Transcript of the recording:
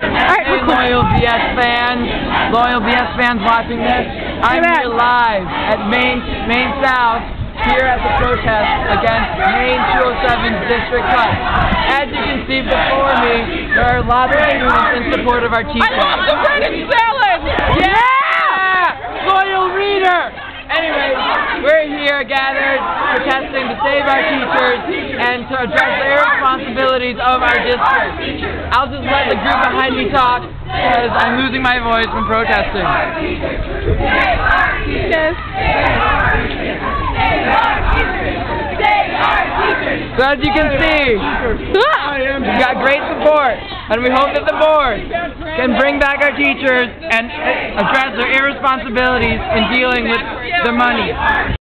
Alright, Hey, loyal BS fans, loyal BS fans watching this. I'm here live at Maine Maine South here at the protest against Maine 207's district cut. As you can see before me, there are lots of students in support of our teachers. I love the British salad! Yeah! Loyal reader! Anyways, we're here gathered protesting to save our teachers and to address the irresponsibilities of our district. I'll just let the group behind me talk because I'm losing my voice from protesting. Yes. So as you can see, we've got great support and we hope that the board can bring back our teachers and address their irresponsibilities in dealing with the money.